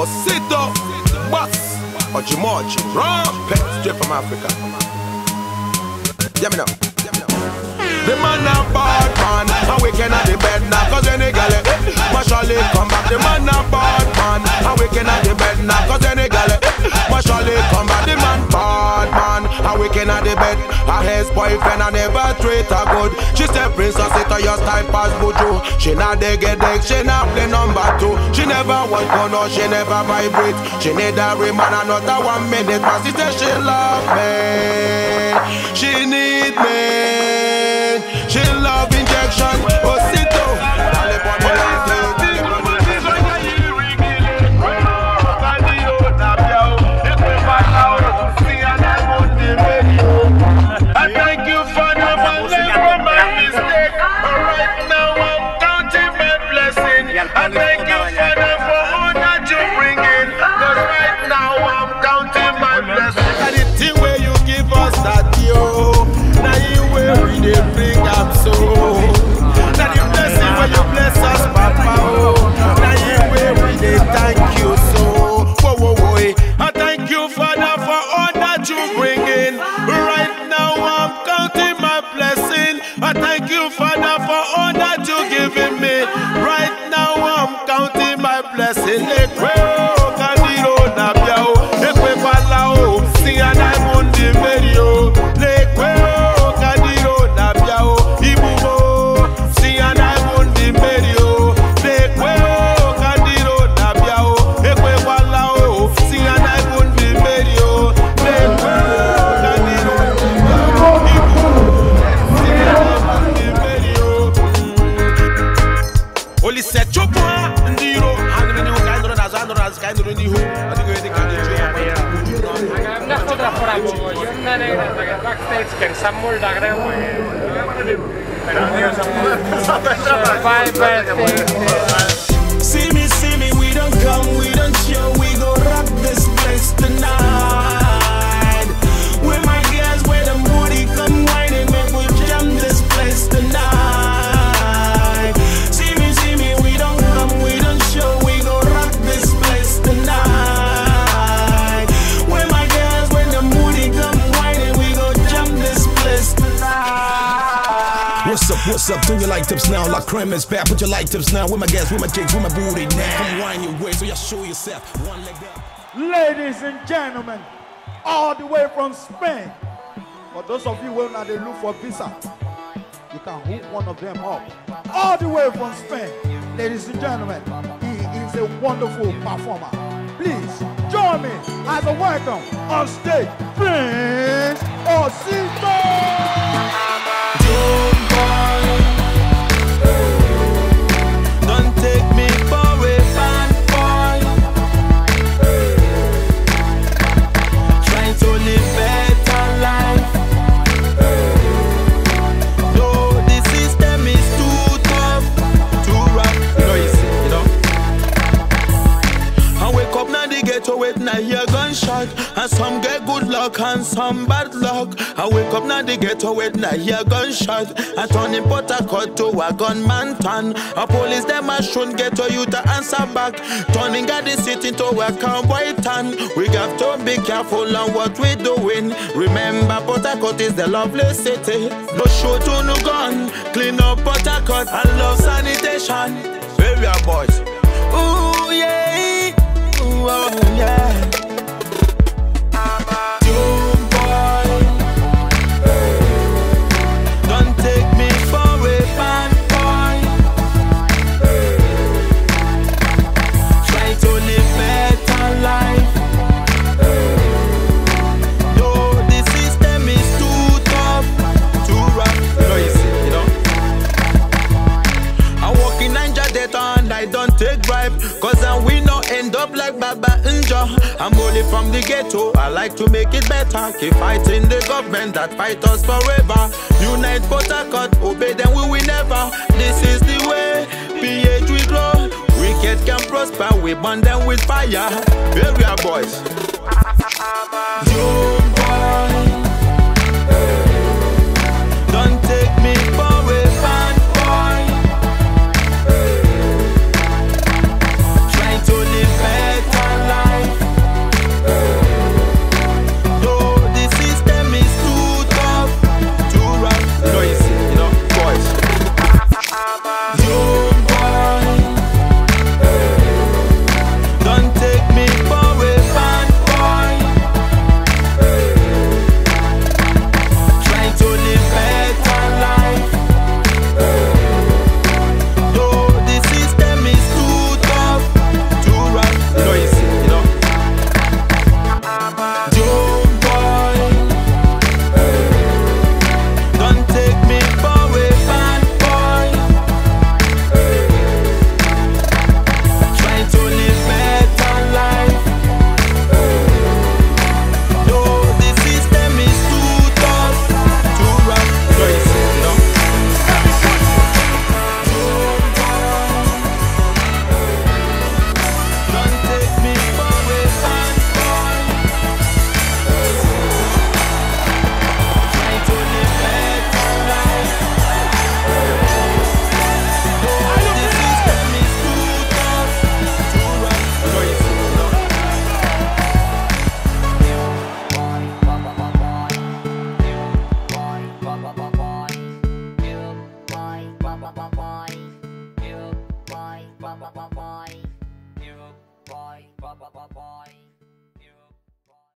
Osito, Bus, Ojimoji, Rumpet, straight from Africa. Yeah, me now. The man a bad man, and we cannot the bed now, cause any gal eh, surely come back. The man a bad man, and we cannot the bed now, cause Her ex-boyfriend I never treat her good. She said princess it your style pass buju. She not get deck, she not play number two. She never want corner, she never vibrate. She need a man and not a one minute. But she say she love me, she need me. She love injection, oh, osito. Oli se chopwa ndiro hangre ni ukandro na zandro na skandro ni hu adigo yedi kandro Una foto forago, yo andaré de backstage que en San Mulda What's up, what's up? Turn your light tips now. La creme is back. Put your light tips now. With my gas, with my kicks, with my booty now. Come wind your waist so you show yourself. One leg up. Ladies and gentlemen, all the way from Spain. For those of you who now they look for visa, you can hook one of them up. All the way from Spain. Ladies and gentlemen, he is a wonderful performer. Please join me as a welcome on stage, Prince Osito. And some get good luck and some bad luck. I wake up now the ghetto with now hear gunshot. I turn in Port Harcourt to a gunman town. A police them a should get to you to answer back. Turning at the city to a cowboy town. We have to be careful on what we doing. Remember Port is the lovely city. No shoot to no gun. Clean up Port Harcourt. And love sanitation. Area boys. Ooh yeah. Ooh, oh, yeah. I don't take bribe. Cause I we no end up like Baba Nja I'm only from the ghetto, I like to make it better. Keep fighting the government that fight us forever. Unite Port Harcourt, obey them we will never. This is the way, PH we grow. Wicked can prosper, we burn them with fire. Area boys. You